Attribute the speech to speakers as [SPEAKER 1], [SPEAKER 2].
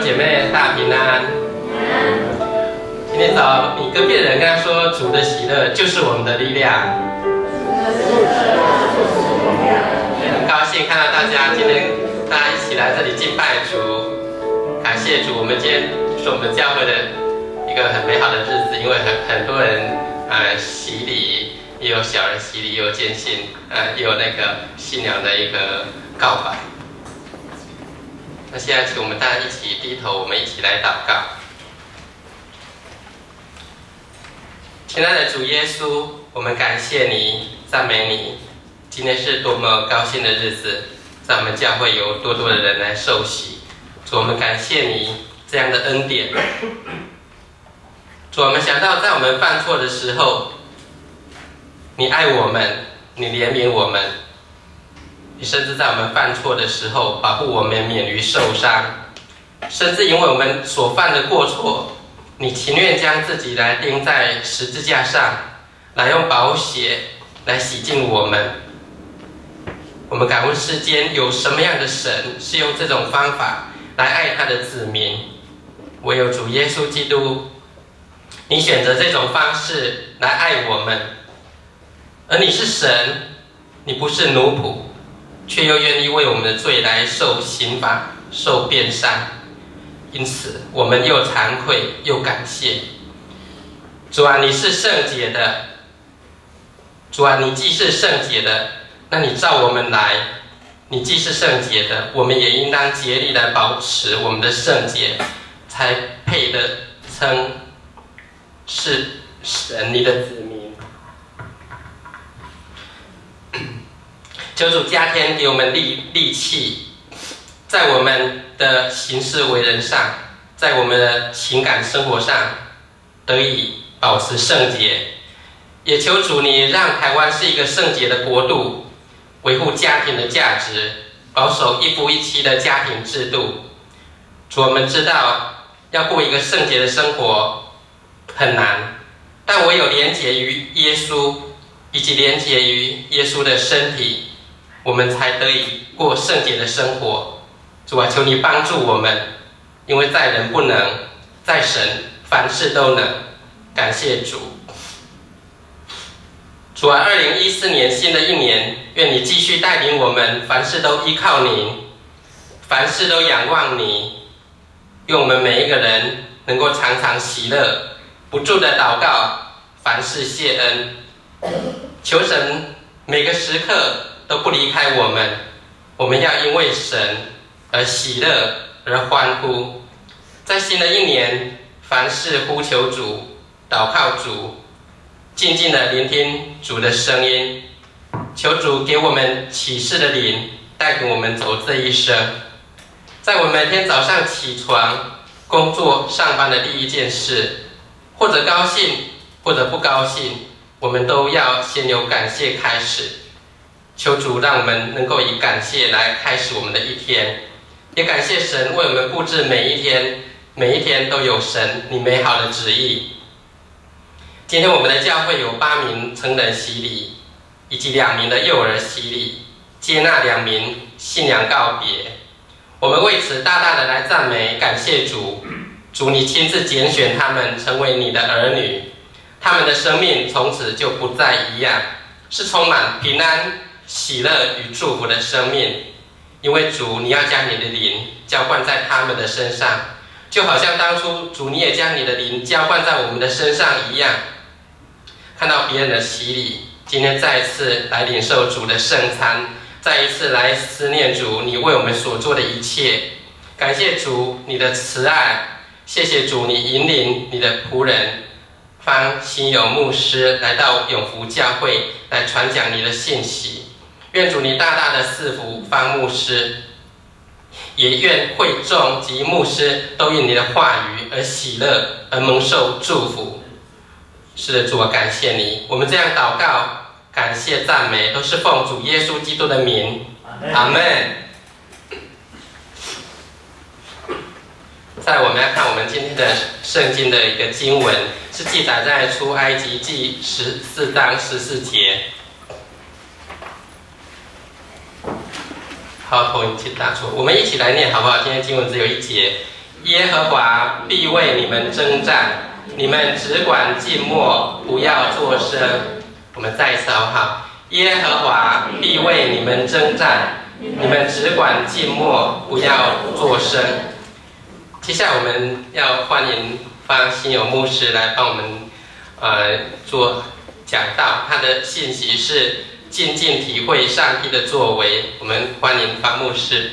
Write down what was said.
[SPEAKER 1] 姐妹大平安。今天早，你隔壁的人跟他说：“主的喜乐就是我们的力量。”很高兴看到大家今天大家一起来这里敬拜主，感谢主。我们今天是我们教会的一个很美好的日子，因为很很多人呃洗礼，也有小人洗礼，也有见信，呃，也有那个新娘的一个告白。那现在，请我们大家一起低头，我们一起来祷告。亲爱的主耶稣，我们感谢你，赞美你。今天是多么高兴的日子，在我们教会有多多的人来受洗。主，我们感谢你这样的恩典。主，我们想到在我们犯错的时候，你爱我们，你怜悯我们。你甚至在我们犯错的时候，保护我们免于受伤；甚至因为我们所犯的过错，你情愿将自己来钉在十字架上，来用宝血来洗净我们。我们敢问世间有什么样的神是用这种方法来爱他的子民？唯有主耶稣基督，你选择这种方式来爱我们，而你是神，你不是奴仆。却又愿意为我们的罪来受刑罚、受鞭伤，因此我们又惭愧又感谢。主啊，你是圣洁的。主啊，你既是圣洁的，那你照我们来，你既是圣洁的，我们也应当竭力来保持我们的圣洁，才配得称是神你的子民。求主加添给我们力力气，在我们的行事为人上，在我们的情感生活上得以保持圣洁。也求主你让台湾是一个圣洁的国度，维护家庭的价值，保守一夫一妻的家庭制度。主，我们知道要过一个圣洁的生活很难，但唯有连结于耶稣，以及连结于耶稣的身体。我们才得以过圣洁的生活。主啊，求你帮助我们，因为在人不能，在神凡事都能。感谢主。主啊，二零一四年新的一年，愿你继续带领我们，凡事都依靠你，凡事都仰望你。愿我们每一个人能够常常喜乐，不住的祷告，凡事谢恩。求神每个时刻。都不离开我们，我们要因为神而喜乐而欢呼。在新的一年，凡事呼求主，祷告主，静静的聆听主的声音，求主给我们启示的灵，带给我们走这一生。在我每天早上起床、工作、上班的第一件事，或者高兴，或者不高兴，我们都要先由感谢开始。求主让我们能够以感谢来开始我们的一天，也感谢神为我们布置每一天，每一天都有神你美好的旨意。今天我们的教会有八名成人洗礼，以及两名的幼儿洗礼，接纳两名信仰告别。我们为此大大的来赞美感谢主，主你亲自拣选他们成为你的儿女，他们的生命从此就不再一样，是充满平安。喜乐与祝福的生命，因为主，你要将你的灵浇灌在他们的身上，就好像当初主你也将你的灵浇灌在我们的身上一样。看到别人的洗礼，今天再一次来领受主的圣餐，再一次来思念主你为我们所做的一切。感谢主你的慈爱，谢谢主你引领你的仆人方心有牧师来到永福教会来传讲你的信息。愿主你大大的赐福方牧师，也愿会众及牧师都因你的话语而喜乐而蒙受祝福。是的，主，我感谢你。我们这样祷告、感谢、赞美，都是奉主耶稣基督的名。阿门。在我们来看我们今天的圣经的一个经文，是记载在出埃及记十四章十四节。好，投影机打错，我们一起来念好不好？今天经文只有一节，耶和华必为你们征战，你们只管静默，不要作声。我们再一次好不好？耶和华必为你们征战，你们只管静默，不要作声。接下来我们要欢迎方新友牧师来帮我们呃做讲道，他的信息是静静体会上帝的作为。我们欢迎方牧师。